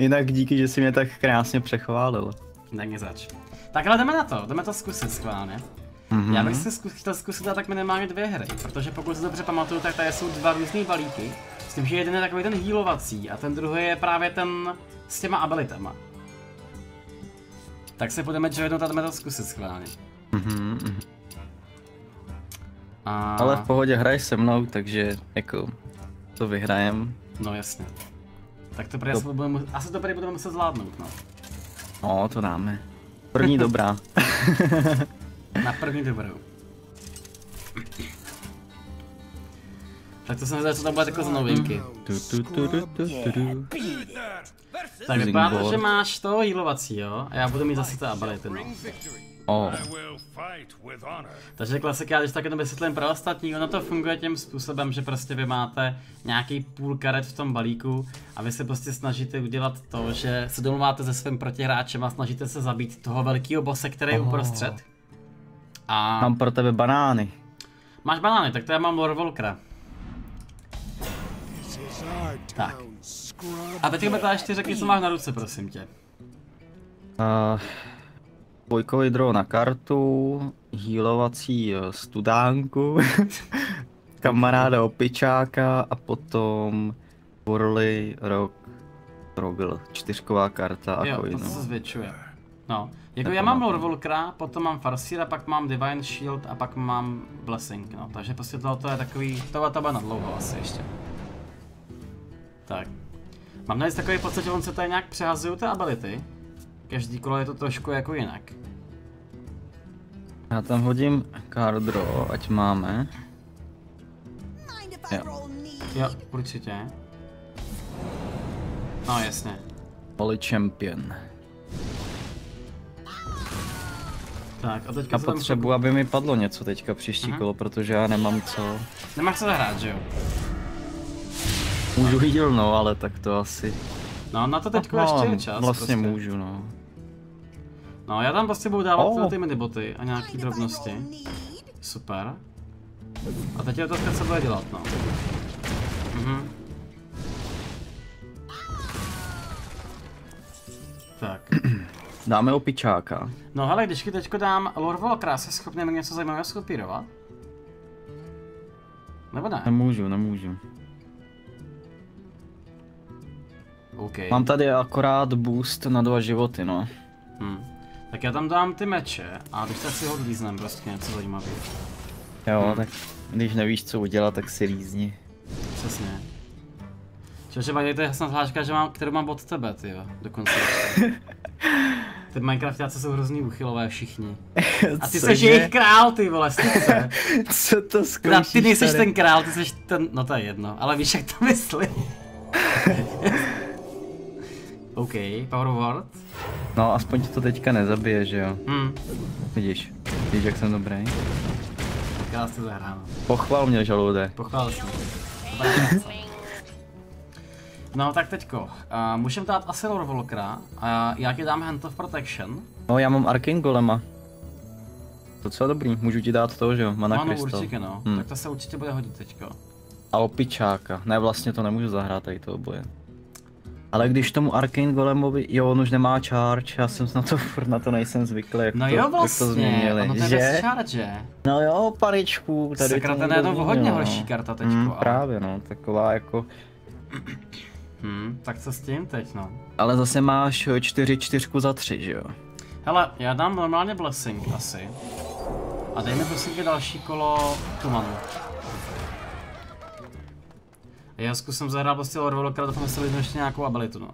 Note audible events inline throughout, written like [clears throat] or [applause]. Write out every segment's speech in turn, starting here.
Jinak díky, že jsi mě tak krásně přechválil. Není zač. Tak ale jdeme na to, jdeme to zkusit schválně. Mm-hmm. Já bych si zkus, chtěl zkusit dát tak minimálně dvě hry, protože pokud si dobře pamatuju, tak tady jsou dva různé balíky. S tím, že jeden je takový ten healovací a ten druhý je právě ten s těma abilitama. Tak se budeme joinnout a jdeme to zkusit schválně. Mm-hmm. A... Ale v pohodě hraj se mnou, takže jako to vyhrajem. No jasně. Tak to prý to... budeme, asi to prý budeme muset zvládnout, no. No, to dáme. První dobrá. [laughs] Na první dobrou. Tak to jsem zvědavý, co tam bude jako za novinky. Tak vypadá to, že máš to healovací, jo? A já budu mít zase to ability, no. Oh. Takže klasika, když tak jenom vysvětlím pro ostatní, ono to funguje tím způsobem, že prostě vy máte nějaký půl karet v tom balíku a vy se prostě snažíte udělat to, že se domluváte se svým protihráčem a snažíte se zabít toho velkého bose, který je oh. uprostřed. A... Mám pro tebe banány. Máš banány, tak to já mám Lord Volkra. Tak. A teď mi ještě řekni, co máš na ruce, prosím tě. Uh, dvojkový draw na kartu, healovací eh, studánku, [laughs] kamaráda opičáka a potom Worley, Rock, Rogl, čtyřková karta a jo, coin. to se zvětšuje. No, jako já mám Lord Volkra, potom mám Farseera, pak mám Divine Shield a pak mám Blessing, no, takže prostě tohle je takový, tohle to na dlouho asi ještě. Tak. Mám najít takový pocit, že on se tady nějak přehazují ty ability. Každý kolo je to trošku jako jinak. Já tam hodím card draw, ať máme. Jo. Jo, určitě. No jasně. Holy champion. Tak a teďka a potřebuji, tam... aby mi padlo něco teďka příští Aha. kolo, protože já nemám co. Nemáš co zahrát, že jo? Můžu viděl, no, ale tak to asi... No, na to teďko no, ještě je čas. Vlastně prostě. můžu, no. No, já tam prostě budu dávat oh. ty miniboty a nějaký drobnosti. Super. A teď je to co bude dělat, no. Mhm. Tak. Dáme opičáka. No hele, když ti teďko dám Lord Volkra, jsi schopný mi něco zajímavého skopírovat? Nebo ne? Nemůžu, nemůžu. Okay. Mám tady akorát boost na dva životy, no. Hmm. Tak já tam dám ty meče a když tak si ho odlíznem prostě něco zajímavého. Jo, hmm. tak když nevíš co udělat, tak si lízni. Přesně. Čože to je snad hláška, že mám, kterou mám od tebe, ty jo, dokonce. [laughs] Ty Minecraftáci jsou hrozný uchylové všichni. A ty jsi jejich král, ty vole, styce. [laughs] Co to zkoušíš Ty nejsi ten král, ty jsi ten, no to je jedno, ale víš jak to myslím. [laughs] OK, Power Word. No, aspoň tě to teďka nezabije, že jo? Hmm. Vidíš, vidíš jak jsem dobrý? Tak já si zahrám. Pochval mě, žalude. Pochval jsem. No tak teďko, uh, můžeme dát asi Volkra a já ti dám Hand of Protection. No já mám Arcane Golema. Docela dobrý, můžu ti dát to, že jo, mana no, no, určitě no, hmm. tak to se určitě bude hodit teďko. A opičáka, ne vlastně to nemůžu zahrát tady to oboje. Ale když tomu Arcane Golemovi, jo, on už nemá charge, já jsem na to [laughs] furt na to nejsem zvyklý, jak, no to, jo, vlastně, jak to změnili, ono to že? charge. No jo, paričku, tady Sakra, to je to hodně horší karta teďko. Mm, ale... Právě no, taková jako... Hmm, tak co s tím teď no? Ale zase máš 4 čtyřku za 3, že jo? Hele, já dám normálně blessing asi. A dej mi prosím další kolo tumanu. Já zkusím zahrát prostě Volkra, doufám, že ještě nějakou abilitu, no.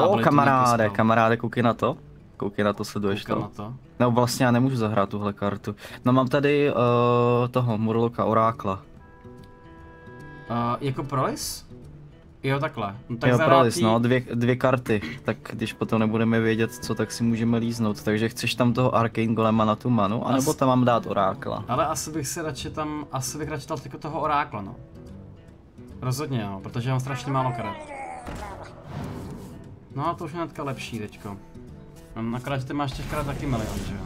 O, oh, kamaráde, kamaráde, koukej na to. Koukej na to, sleduješ to. na to. No vlastně já nemůžu zahrát tuhle kartu. No mám tady uh, toho Murloka Orákla. Uh, jako Prolis? Jo, takhle. No, tak jo, Prolis, no, dvě, dvě karty. Tak když potom nebudeme vědět co, tak si můžeme líznout. Takže chceš tam toho Arcane Golema na tu manu, anebo As... tam mám dát Orákla? Ale asi bych si radši tam, asi bych radši dal toho Orákla, no. Rozhodně jo, protože mám strašně málo karet. No a to už je hnedka lepší teďko. Akorát, že ty máš těch karet taky milion, že jo?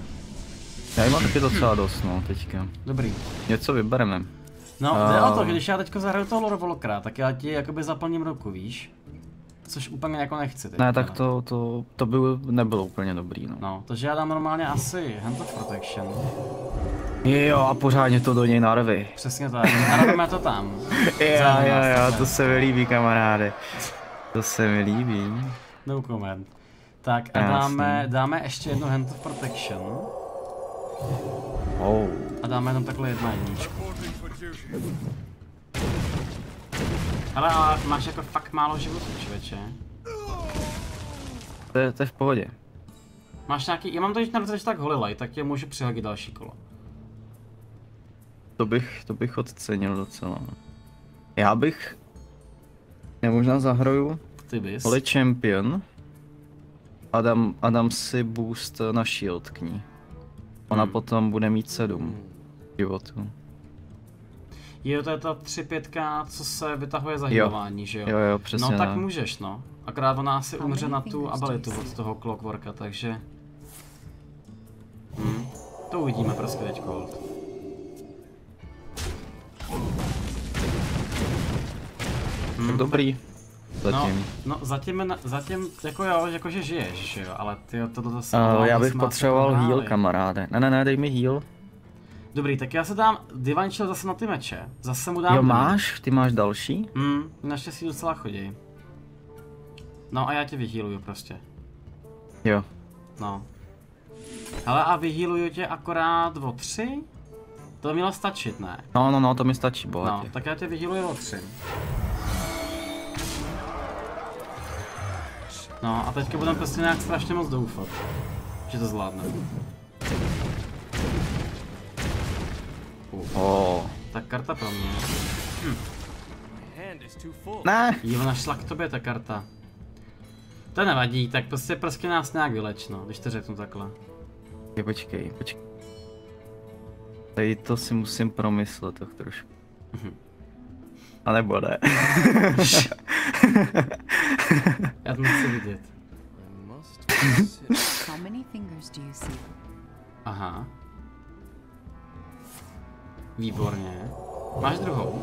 Já mám taky docela dost, no, teďka. Dobrý. Něco vybereme. No, jde uh... o to, že když já teďko zahraju toho Lord Volkra, tak já ti jakoby zaplním ruku, víš? Což úplně jako nechci teď. Ne, tak to, to, to by nebylo úplně dobrý, no. No, takže já dám normálně asi Hand of Protection. Jo, a pořádně to do něj narvi. Přesně tak, narveme to tam. [laughs] Jo, jo, jo, to se mi líbí, kamaráde. To se mi líbí. No comment. Tak a Jasný. dáme, dáme ještě jednu Hand of Protection. Oh. A dáme jenom takhle jedna jedničku. Ale, ale máš jako fakt málo životů, člověče. To je, to je v pohodě. Máš nějaký, já mám to, na že tak holilej, tak tě můžu přihodit další kolo. To bych, to bych ocenil docela. Já bych... Já možná zahraju Ty bys. Holy Champion a dám, a dám si boost na shield k ní. Ona Hmm. potom bude mít 7 životů. Jo, to je ta 3-5, co se vytahuje za hýlování, že jo? Jo, jo, přesně no tak tak. můžeš, no. Akorát ona asi umře na tu abilitu od toho Clockworka, takže... Hm. To uvidíme prostě teď Tak dobrý. No, Zatím. no zatím, na- zatím jako jo, jakože žiješ, že jo, ale ty tohle to se Uh, já bych potřeboval prohráli. heal, kamaráde. Ne, ne, ne, dej mi heal. Dobrý, tak já se dám Divine Shield zase na ty meče. Zase mu dám... Jo, máš? Ty máš další? Hmm, naštěstí docela chodí. No a já tě vyhýluju prostě. Jo. No. Hele a vyhýluju tě akorát o tři? To mělo stačit, ne? No, no, no, to mi stačí, No, bohatě. tak já tě vyhýluju o tři. No a teďka budeme prostě nějak strašně moc doufat, že to zvládne. Uh, Oh. tak karta pro mě. full. Ne! Jo, našla k tobě ta karta. To nevadí, tak prostě prostě nás nějak vyleč, no, když to řeknu takhle. Počkej, počkej, počkej. Tady to si musím promyslet tak trošku. Mhm. A nebo ne. [laughs] Já to nechci vidět. I must consider. How many fingers do you see? Aha. Výborně. Máš druhou?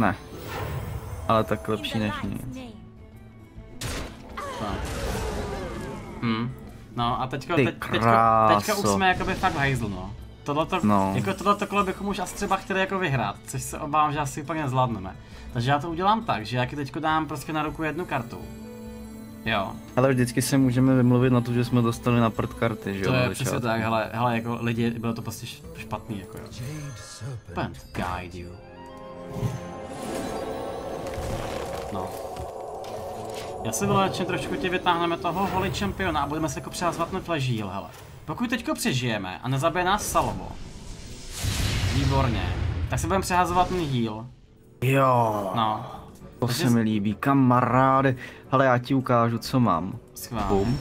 ne. Ale tak lepší než nic. Tak. Hm. No a teďka, Ty teď, teďka, teďka už jsme jakoby fakt v hajzlu, no. Tohleto, No. jako tohleto kolo bychom už asi třeba chtěli jako vyhrát, což se obávám, že asi úplně nezvládneme. Takže já to udělám tak, že já ti teďko dám prostě na ruku jednu kartu. Jo, Ale vždycky se můžeme vymluvit na to, že jsme dostali na prd karty, že jo? to je přesně tak, hele, hele, jako lidi, bylo to prostě špatný, jako jo. Pant guide you. No. Já se vylečím trošku tě vytáhneme toho holy čempiona a budeme se jako přihazovat na flažíl, hele. Pokud teďko přežijeme a nezabije nás Salovo. Výborně. Tak se budeme přehazovat na heal. Jo, No. to Takže se mi líbí, kamaráde. Ale já ti ukážu, co mám. Schválně. Bum.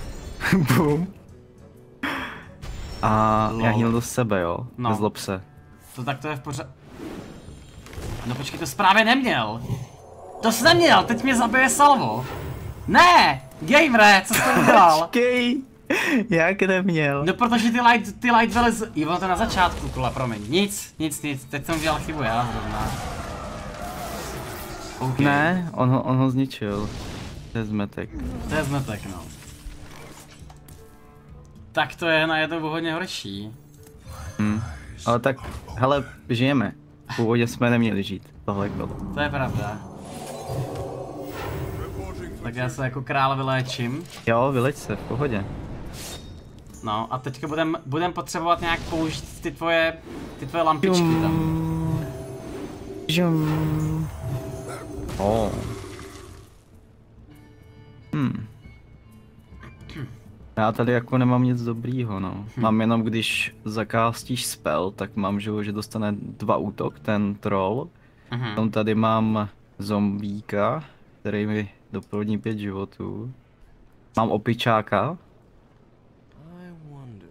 [laughs] Bum. A já Lol. heal do sebe, jo? No. Nezlob se. To tak to je v pořád. No počkej, to jsi právě neměl. To jsi neměl, teď mě zabije Salvo. Ne! Gamere, co jsi to udělal? Počkej, jak neměl? No protože ty light, ty light vylez... Jo, bylo to na začátku kola, promiň. Nic, nic, nic, teď jsem udělal chybu já zrovna. OK, Ne, on ho, on ho zničil. To je zmetek. to je zmetek, no. Tak to je najednou hodně horší. Hm. Ale tak, hele, žijeme. Původně jsme neměli žít. Tohle bylo. To je pravda. Tak já se jako král vyléčím. Jo, vyleď se, v pohodě. No a teďka budem, budem potřebovat nějak použít ty tvoje, ty tvoje lampičky tam. Žum. Žum. Oh. Hmm. Já tady jako nemám nic dobrýho, no. Mám jenom, když zakástíš spell, tak mám, že, že dostane dva útok, ten troll. Mhm. Potom tady mám zombíka, který mi doplní pět životů. Mám opičáka, I wonder.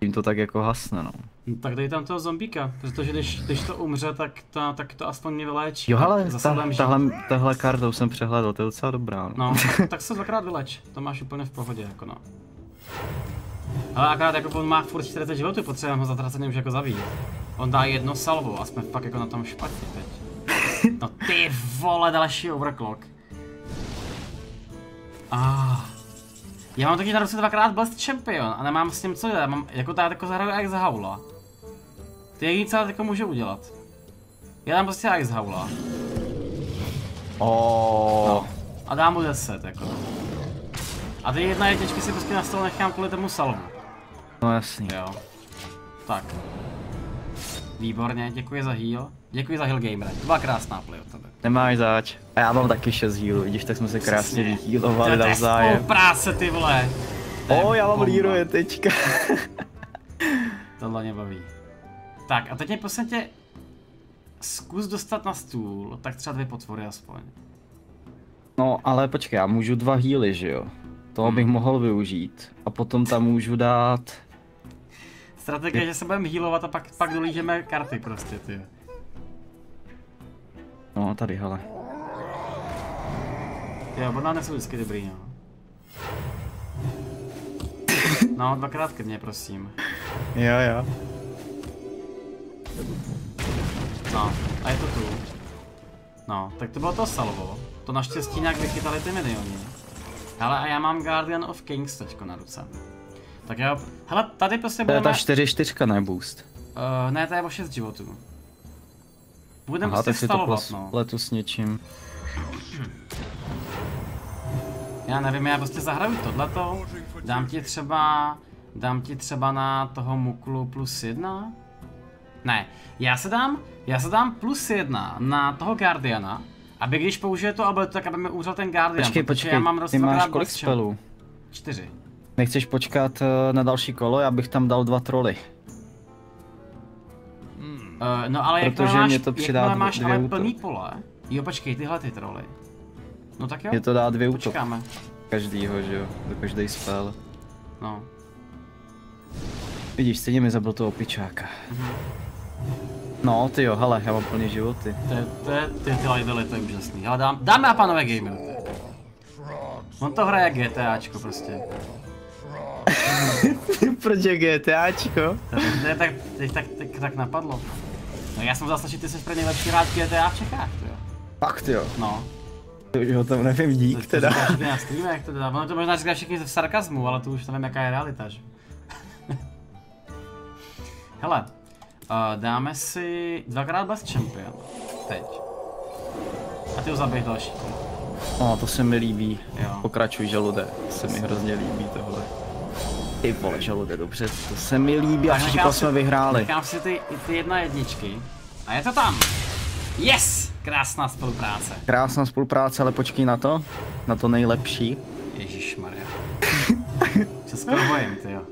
tím to tak jako hasne, no. No, tak dej tam toho zombíka, protože když, když to umře, tak to, tak to aspoň mě vyléčí. Jo, ale Zase ta, tahle, tahle kartou jsem přehledl, to je docela dobrá, no. No, [laughs] tak se dvakrát vyleč, to máš úplně v pohodě, jako no. Ale akorát jako on má furt 40 životů, potřebujeme ho zatraceně už jako zabít. On dá jedno salvo a jsme fakt jako na tom špatně teď. [laughs] No ty vole, další overclock. Ah. Já mám taky na ruce dvakrát Blast Champion a nemám s tím co dělat, já mám, jako tady jako zahraju jak haula. To je jediné, co jako můžu udělat. Já dám prostě jak haula. Oh. A dám mu 10, jako. A ty jedna jedničky si prostě na stole nechám kvůli tomu salvu. No jasný. Jo. Tak. Výborně, děkuji za heal. Děkuji za heal gamer. To byla krásná play od tebe. Nemáš zač. A já mám taky 6 healů, vidíš, tak jsme se krásně vyhealovali To je navzájem. spolupráce, ty vole. To je O, já mám. Leroy teďka. [laughs] Tohle mě baví. Tak a teď mě prosím tě zkus dostat na stůl, tak třeba dvě potvory aspoň. No, ale počkej, já můžu dva healy, že jo? Toho bych mohl využít. A potom tam můžu dát... Strategie, že se budeme healovat a pak, pak dolížeme karty prostě, ty. No, tady, hele. Jo, bodná jsou vždycky dobrý, no. No, dvakrát ke mně, prosím. Jo, jo. No, a je to tu. No, tak to bylo to salvo. To naštěstí nějak vychytali ty minioni. Hele, a já mám Guardian of Kings teďko na ruce. Tak jo, hele, tady prostě To je budeme... ta 4-4, ne boost. Uh, ne, to je o 6 životů. Budeme Aha, tak si to ples, no. pletu s něčím. Já nevím, já prostě zahraju tohleto. Dám ti třeba... Dám ti třeba na toho Muklu plus jedna? Ne, já se dám, já se dám plus jedna na toho Guardiana, aby když použije to abilitu, tak aby mi umřel ten Guardian, Počkej, počkej, já mám ty máš kolik spelů? Čtyři. Nechceš počkat eh, na další kolo? Já bych tam dal dva troly. Uh, no ale jak Protože máš, mě to přidá dvě- máš dvě ale útok. plný pole, jo počkej, tyhle ty troly. No tak jo, Je to dá dvě útok počkáme. každýho, že jo? Do každý spell. No. Vidíš, stejně mi zabil toho pičáka. Mhm. No, ty jo, hele, já mám plný životy. To je, to je, ty, ty lidely, to je úžasný. Ale dám, dáme a pánové gamer. On to hraje jak GTAčko prostě. [laughs] Proč je GTAčko? To, to je tak, tak, tak, tak napadlo. No já jsem zaslal, že ty jsi pro nejlepší hráč GTA v Čechách, to jo. Fakt jo. No. To už o tom nevím To, dík to teda. [laughs] ty na streamech, to teda. Ono to možná říká všichni v sarkazmu, ale to už nevím, jaká je realita, že? [laughs] Hele, uh, dáme si dvakrát Blast Champion. Teď. A ty ho zabij další. No, to se mi líbí. Jo. Pokračuj žalude, to se mi hrozně líbí tohle. Ty vole, žalude, dobře, to se mi líbí a Tak všichni nechám jsme vyhráli. Nechám si ty, ty jedna jedničky. A je to tam. Yes! Krásná spolupráce. Krásná spolupráce, ale počkej na to, na to nejlepší. Ježíš Maria. Se skoro bojím, ty jo.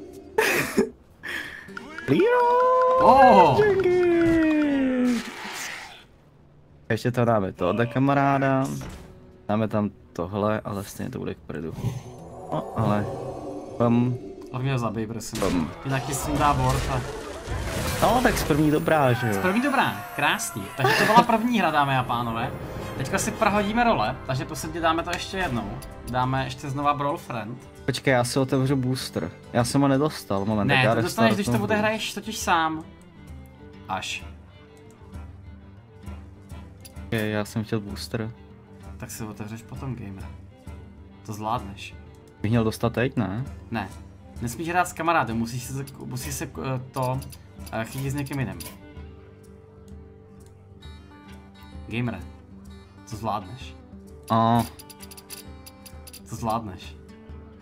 Oh! Ještě to dáme tohle kamaráda. Dáme tam tohle, ale stejně to bude k prdu. No, ale... Um, Hlavně ho zabij, prosím. um. Jinak ti s tím dá board a... No, tak z první dobrá, že jo. První dobrá, krásný. Takže to byla první hra, dámy a pánové. Teďka si prohodíme role, takže tě dáme to ještě jednou. Dáme ještě znova Brawl Friend. Počkej, já si otevřu booster. Já jsem ho nedostal, moment. tak Ne, já to dostaneš, když to bude hraješ totiž sám. Až. Je, Já jsem chtěl booster. Tak si otevřeš potom, gamer. To zvládneš. Bych měl dostat teď, ne? Ne. Nesmíš hrát s kamarádem, musíš se, musíš se eh, to eh, chytit s někým jiným. Gamer. To zvládneš. A, To zvládneš.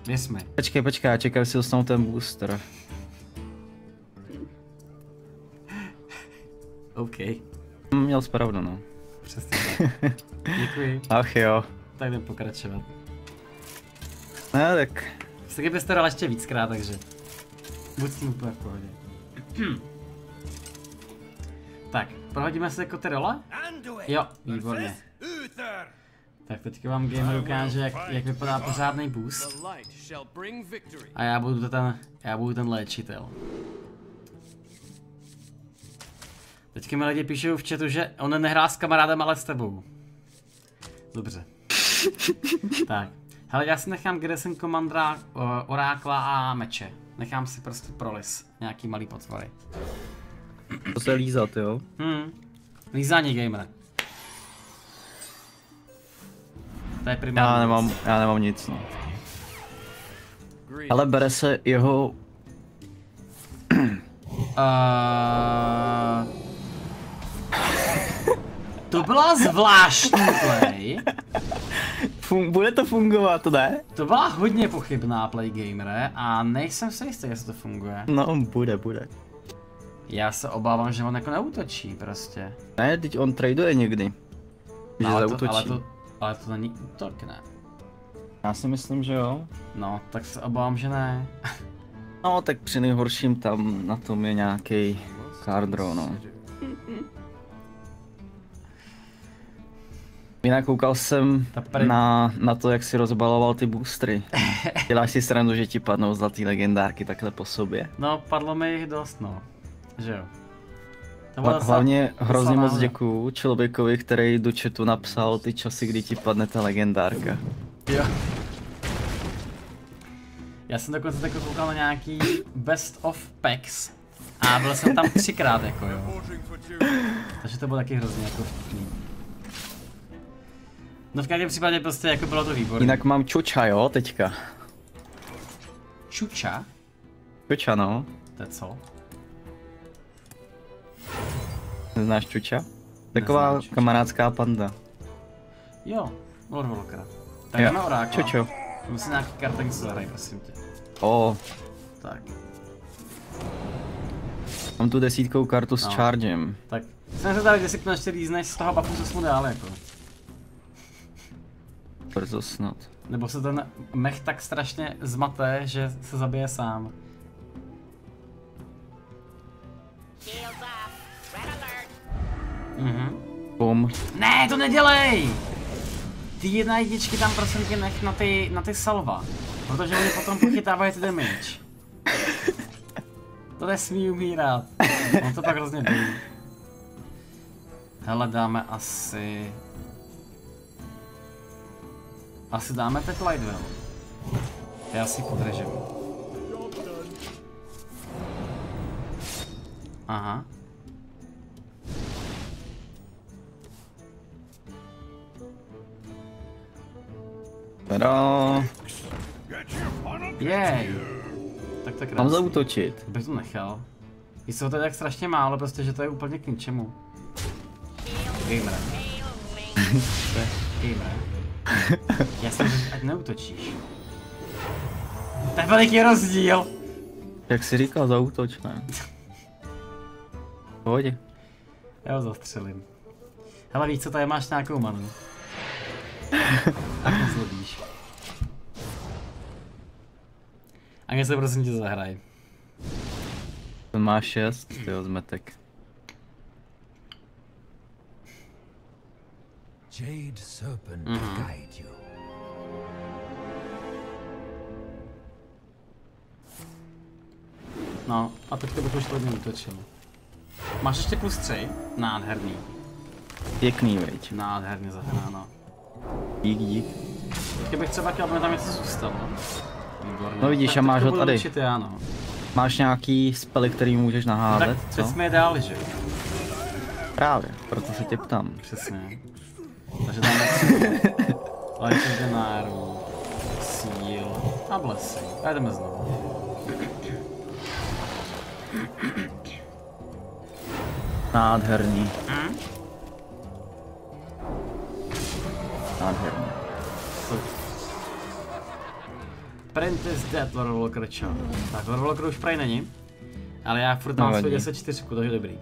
Věř mi. počkej, počkej, já čekám, si dostanu ten booster. [laughs] OK. Hm, Měl jsi pravdu, no. Přesně tak. [laughs] Děkuji. Ach jo. Tak jdem pokračovat. Ne, tak Taky byste dal ještě víckrát, takže buď s tím úplně v pohodě. [clears throat] tak, prohodíme se jako ty role? Jo, výborně. Tak teďka vám gamer ukáže, jak, jak vypadá pořádný boost. A já budu ten, já budu ten léčitel. Teďka mi lidi píšou v chatu, že on nehrá s kamarádem, ale s tebou. Dobře. [laughs] tak. Hele, já si nechám Gresen Commandra, uh, Orákla a meče. Nechám si prostě prolis. Nějaký malý potvory. to se lízat, jo. Hmm. Lízání gamer. To je primární Já věc. nemám, já nemám nic, no. Ale bere se jeho, Uh... [laughs] To byla zvláštní play. Fun, bude to fungovat, ne? To byla hodně pochybná play gamere a nejsem si jistý, jestli to funguje. No, bude, bude. Já se obávám, že on jako neútočí prostě. Ne, teď on traduje někdy. Že ale, to, ale, to, ale to není útok, ne? Já si myslím, že jo. No, tak se obávám, že ne. No, tak při nejhorším tam na tom je nějaký card draw, no. Jinak koukal jsem na, na to, jak si rozbaloval ty boostry. [laughs] Děláš si srandu, že ti padnou zlatý legendárky takhle po sobě. No, padlo mi jich dost, no. Že jo. To Hla, zase- hlavně hrozně moc děkuju člověkovi, který do chatu napsal ty časy, kdy ti padne ta legendárka. Jo. Já jsem dokonce tak koukal na nějaký best of packs a byl jsem tam třikrát jako jo. Takže to bylo taky hrozně jako vtipný. No v každém případě prostě jako bylo to výborné. Jinak mám čuča, jo, teďka. Čuča? Čuča, no. To je co? Neznáš čuča? Taková Neznám čuča. kamarádská panda. Jo, Lord Walker. Tak Jo, jdeme orákla. Čučo. Musím nějaký kartek zahraj, prosím tě. O, Tak, mám tu desítkou kartu s No. chargem. tak. Jsem se tady, kde si konečně lízneš z toho buffu, co jsme dál jako. Brzo snad. Nebo se ten mech tak strašně zmate, že se zabije sám. Mhm. Bum. Ne, to nedělej! Ty jedna jedničky tam prosím tě nech na ty, na ty salva. Protože oni potom pochytávají ty damage. To nesmí umírat. On to pak hrozně bolí. Hele, dáme asi... Asi dáme Pet Lightwell. Já si podržím. Aha. Tada. Jej! Tak to je Mám zautočit. Bych to nechal. Víš co, to tak strašně málo, prostě, že to je úplně k ničemu. Gamer. [laughs] To je gamer. Já jsem ať neutočíš. To je veliký rozdíl! Jak jsi říkal, zautoč, ne? Pohodě. Já ho zastřelím. Hele víš co, tady máš nějakou manu. Tak nezlobíš. A mě se prosím tě zahraj. Ten má šest, jo, zmetek. Jade Serpent Mhm. guide you. No, a teďka bych už hodně útočil. Máš ještě plus 3? Nádherný. Pěkný, veď. Nádherně zahráno. Dík, dík. Teďka bych třeba chtěl, aby tam něco zůstalo. Výborně. No vidíš, Tak a máš ho tady. Určitě ano. Máš nějaký spely, který můžeš naházet, tak co? teď jsme je dál, že? Právě, proto se tě ptám. Přesně. Takže dáme Legendárů, Seal a Blessing. A jdeme znovu. Nádherný. Hm? Nádherný. Print is dead, Lord Walker čo? Tak, Lord Walker už prej není. Ale já furt mám svůj 10-4, takže dobrý.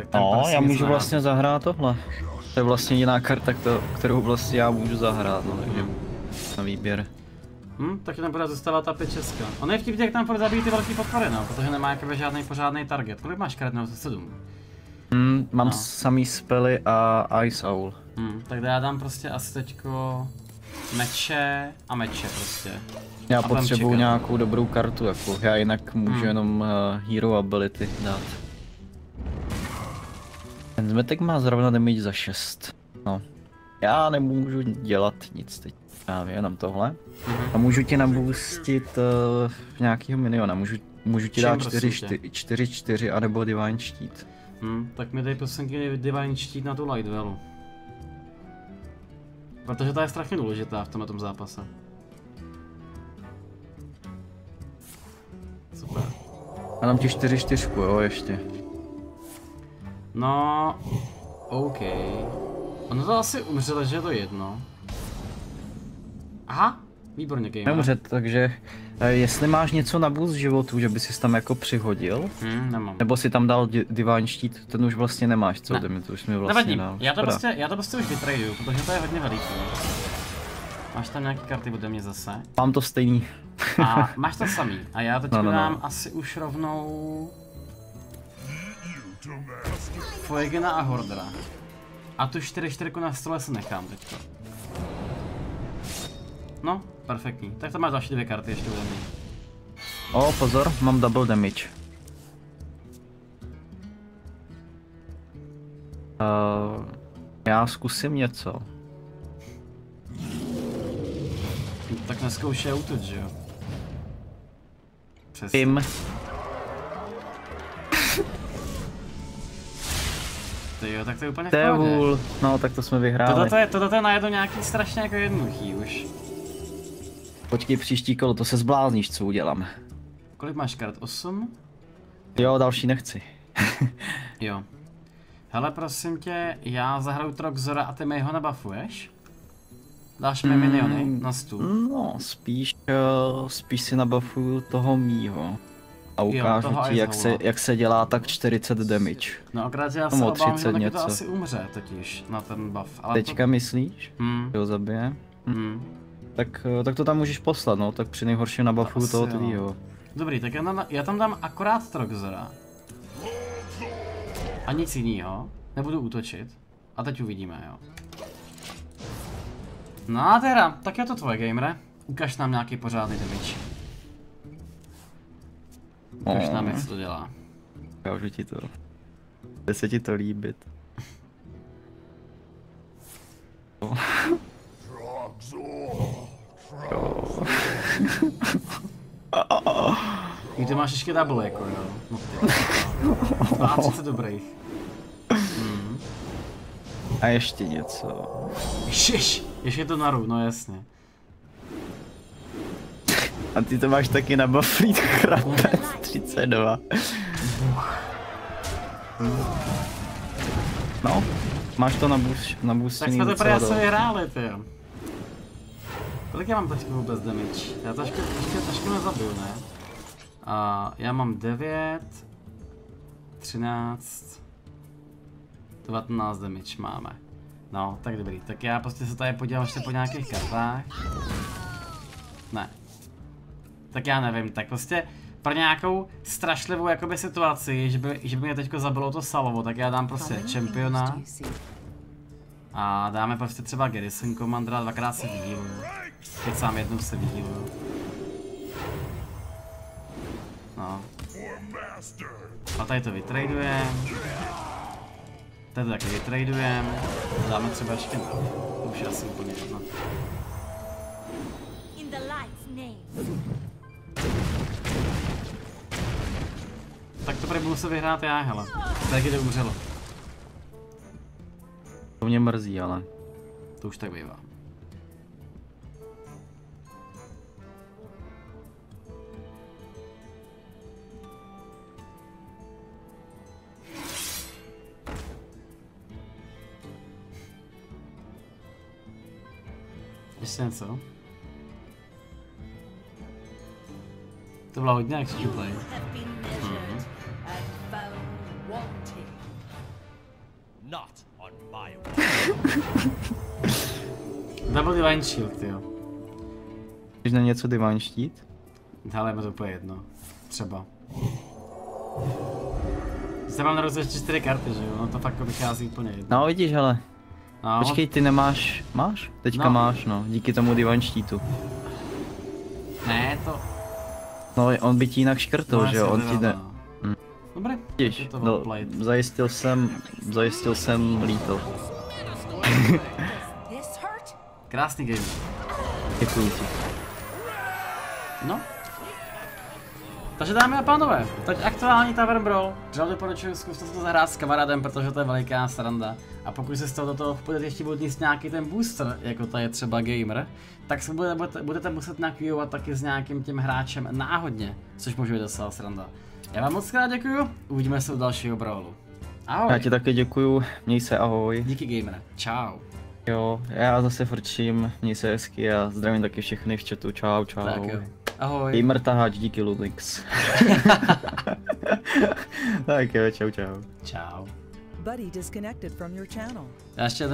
Tak ten No, já můžu nehrál. vlastně zahrát tohle. To je vlastně jediná karta, kterou vlastně já můžu zahrát, no, takže na výběr. Hm, tak tam bude zůstávat ta 5 česka. On je vtipně, jak tam furt zabíjí ty velký podpory, no, protože nemá jakoby žádný pořádný target. Kolik máš karet? Nebo 7? Hmm, mám No. samý spely a Ice Owl. Hm, tak já dám prostě asi teďko meče a meče prostě. Já A potřebuju nějakou dobrou kartu, jako já jinak můžu Hmm. jenom uh, Hero Ability dát. Ten zmetek má zrovna damage za 6. No. Já nemůžu dělat nic teď. Právě jenom tohle. A můžu ti naboostit uh, nějakýho miniona. Můžu, můžu ti dát prosím 4-4 anebo Divine Sheet. Hm, tak mi dej prosím Divine štít na tu Lightwellu. Protože ta je strašně důležitá v tomhle zápase. Super. A nám ti 4 čtyřku, jo, ještě. No, OK. Ono to asi umře, takže je to jedno. Aha, výborně game. Nemůže, takže eh, jestli máš něco na boost životu, že by si tam jako přihodil, Hm, nemám. nebo si tam dal di- divine štít, ten už vlastně nemáš, co Ne. to už mi vlastně Nevadí, dal. já to, prostě, já to prostě už vytraduju, protože to je hodně veliký. Máš tam nějaké karty ode mě zase. Mám to stejný. A [laughs] máš to samý. A já teď No, no, no. dám asi už rovnou... Foegena a Hordera. A tu 4-4 na stole se nechám teďko. No, perfektní. Tak to máš další dvě karty ještě ode mě. O, pozor, mám double damage. Uh, já zkusím něco. Tak neskoušej útoč, že jo? Přesně. Pim, Ty jo, tak to je úplně. Devul, no tak to jsme vyhráli. Toto je, toto je najednou nějaký strašně jako jednoduchý už. Počkej příští kolo, to se zblázníš, co udělám. Kolik máš kart? 8? Jo, další nechci. [laughs] Jo. Hele, prosím tě, já zahraju Troxora a ty mi ho nabafuješ? Dáš mi miniony na stůl? No, spíš, uh, spíš si nabafuju toho mýho. A ukážu toho ti, jak se, jak se dělá tak 40 damage. No akorát, já se Tomu obávám, že 30 taky to něco. asi umře totiž na ten buff. Ale Teďka myslíš, To... Hmm, že ho zabije? hmm. Tak, eh, tak to tam můžeš poslat, no, tak při nejhorším nabafuju asi toho jo. tvýho. Dobrý, tak já tam, já tam dám akorát Troxora. A nic jiného. Nebudu útočit. A teď uvidíme, jo. No a teda, tak je to tvoje gamere. Ukaž nám nějaký pořádný damage. Ukaž nám, jak se to dělá. Ukážu ti to. Bude se ti to líbit. [laughs] I ty máš ještě double, jako jo. No ty. 32 dobrých. A ještě něco. Ježiš, ještě to naru, no jasně. A ty to máš taky na buflít chrapec 32. No, máš to na boost, na Tak boostěný jsme to prý asi vyhráli, ty jo. Kolik já mám teď vůbec damage? Já ještě, ještě trošku nezabiju, ne? A já mám 9, 13, 19 damage máme. No, tak dobrý. Tak já prostě se tady podívám ještě po nějakých kartách. Ne. Tak já nevím, tak prostě pro nějakou strašlivou jakoby situaci, že by, že by mě teďko zabilo to salovo, tak já dám prostě čempiona. A dáme prostě třeba Garrison Commandera, dvakrát se vyhýluju. Teď sám jednou se vyhýluju. No. A tady to vytradujeme. Tady to taky vytradujeme. Dáme třeba ještě na. To už je asi úplně jedno. Tak to prý budu se vyhrát já, hele. Taky to umřelo. To mě mrzí, ale. To už tak bývá. Ještě něco? To bylo hodně action play. Double Divine Shield, jo. Když na něco divine štít? Mi to úplně jedno. Třeba. Zde mám na ještě 4 karty, že jo? No to fakt vychází úplně jedno. No vidíš, hele. No, Počkej, ty nemáš, máš? Teďka No. máš, no, díky tomu divine štítu. Ne, to... No, on by ti jinak škrtl, že jo, on ti pravda, no. Dobré, Vidíš, no, zajistil jsem, zajistil jsem líto. Krásný game. Děkuji ti. No. Takže dámy a pánové, teď aktuální Tavern Brawl. Že doporučuji zkuste to zahrát s kamarádem, protože to je veliká sranda. A pokud se z toho do toho budete ještě budete nějaký ten booster, jako to je třeba gamer, tak se budete, budete, muset nakvíjovat taky s nějakým tím hráčem náhodně, což může být docela sranda. Já vám moc krát děkuju, uvidíme se u dalšího Brawlu. Ahoj. Já ti taky děkuju, měj se ahoj. Díky gamer. Čau. Jo, já zase frčím, měj se hezky a zdravím taky všechny v chatu, čau čau. Tak jo. Ahoj. Gamer taháč, díky Ludix. [laughs] tak jo, čau čau. Čau. Buddy disconnected from your channel. Já ještě